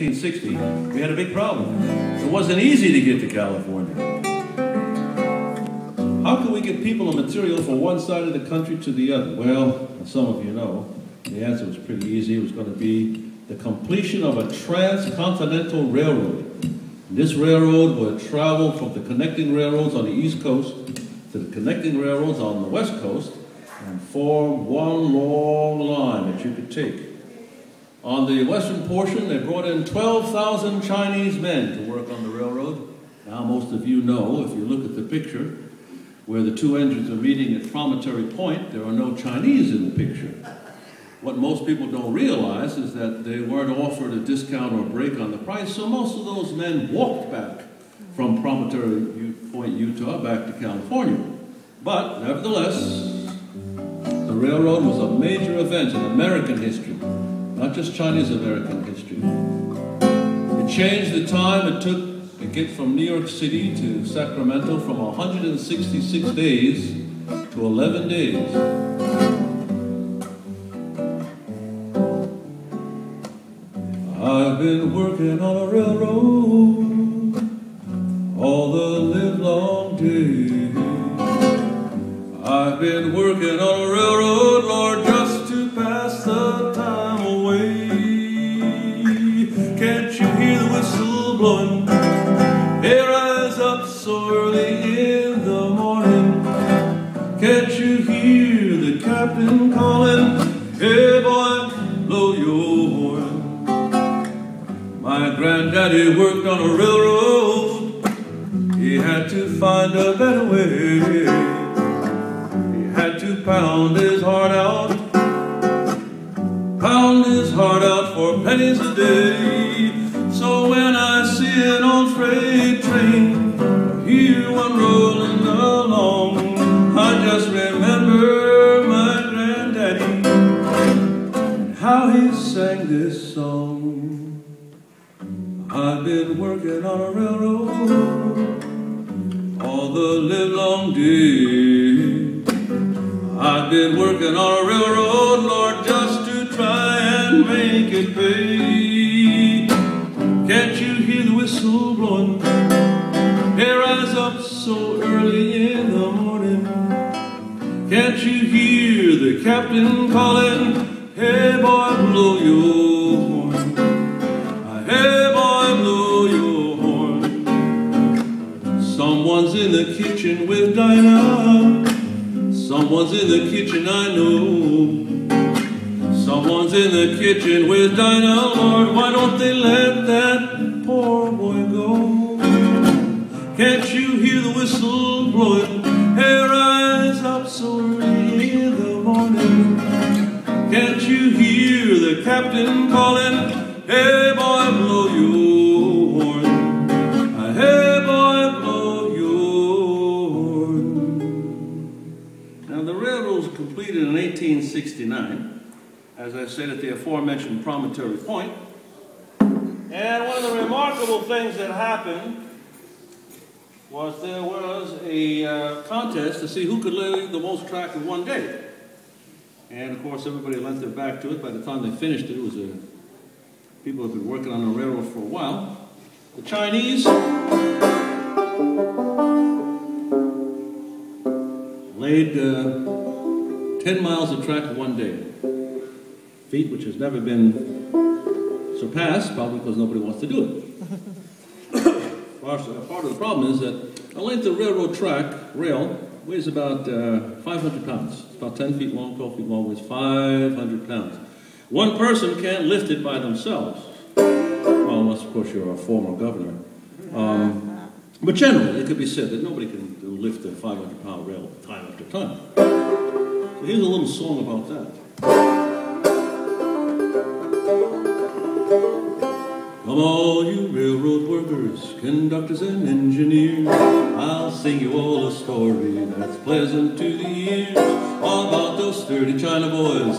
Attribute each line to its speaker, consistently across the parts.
Speaker 1: 1960, we had a big problem. It wasn't easy to get to California. How can we get people and material from one side of the country to the other? Well, some of you know, the answer was pretty easy. It was going to be the completion of a transcontinental railroad. This railroad would travel from the connecting railroads on the East Coast to the connecting railroads on the West Coast and form one long line that you could take. On the western portion, they brought in 12,000 Chinese men to work on the railroad. Now, most of you know, if you look at the picture, where the two engines are meeting at Promontory Point, there are no Chinese in the picture. What most people don't realize is that they weren't offered a discount or break on the price, so most of those men walked back from Promontory Point, Utah, back to California. But, nevertheless, the railroad was a major event in American history not just Chinese American history. It changed the time it took to get from New York City to Sacramento from 166 days to 11 days. I've been working on a railroad granddaddy worked on a railroad. He had to find a better way He had to pound his heart out, pound his heart out for pennies a day. So when I see an old freight train, or hear one rolling along, I just remember my granddaddy and how he sang this song. I've been working on a railroad all the live long day. I've been working on a railroad, Lord, just to try and make it pay. Can't you hear the whistle blowing? They rise up so early in the morning. Can't you hear the captain calling? Hey boy, blow your with Dinah. Someone's in the kitchen, I know. Someone's in the kitchen with Dinah, Lord. Why don't they let that poor boy go? Can't you hear the whistle blowing? 1869, as I said, at the aforementioned Promontory Point. And one of the remarkable things that happened was there was a uh, contest to see who could lay the most track in one day. And of course, everybody lent their back to it. By the time they finished it, it was a, people had been working on the railroad for a while. The Chinese laid uh, 10 miles of track in one day. Feat which has never been surpassed, probably because nobody wants to do it. part of the problem is that a length of railroad track, rail, weighs about uh, 500 pounds. It's about 10 feet long, 12 feet long, weighs 500 pounds. One person can't lift it by themselves. Well, unless, of course, you're a former governor. Um, but generally, it could be said that nobody can lift a 500 pound rail time after time. So here's a little song about that. Come all you railroad workers, conductors and engineers, I'll sing you all a story that's pleasant to the ears. All about those sturdy China boys,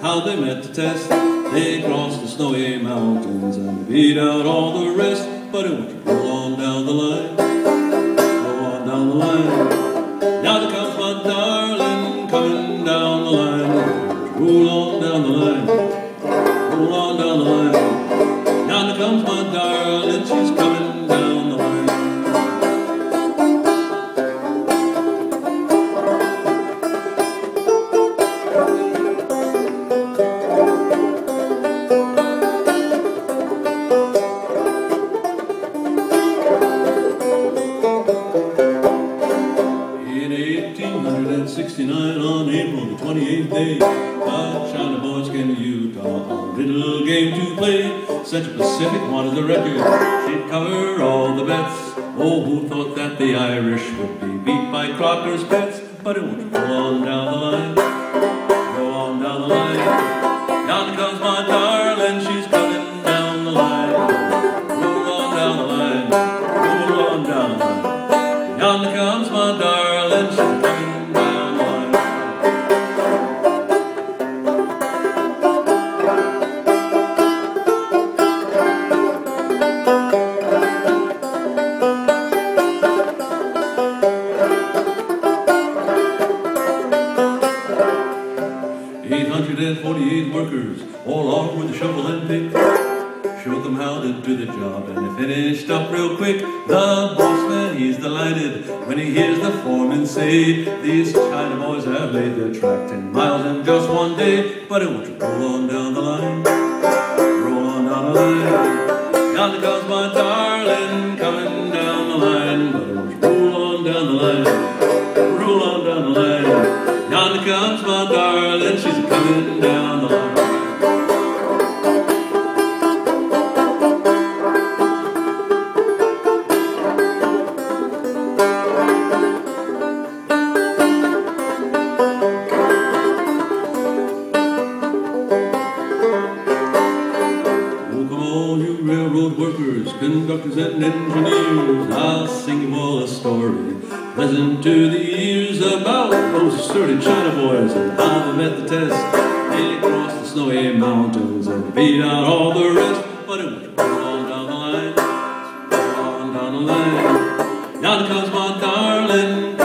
Speaker 1: how they met the test. They crossed the snowy mountains and beat out all the rest. But it won't roll on down the line, roll on down the line. Down the line, roll on down the line. Now comes my darling, a little game to play. Central Pacific wanted the record, she'd cover all the bets. Oh, who thought that the Irish would be beat by Crocker's Pets? But it won't go on down the line, go on down the line. Down comes my darling, she's coming 848 workers, all armed with a shovel and pick. Showed them how to do the job and they finished up real quick. The boss man, he's delighted when he hears the foreman say, These China boys have laid their track 10 miles in just one day. But it won't you roll on down the line? Roll on down the line. Yonder comes my darling, coming down the line. But it won't roll on down the line? Roll on down the line. Yonder comes my darling conductors and engineers. I'll sing you all a story, pleasant to the ears about those sturdy China boys and how they met the test. They crossed the snowy mountains and beat out all the rest. But it went on down the line, on down the line. Yonder comes my darling,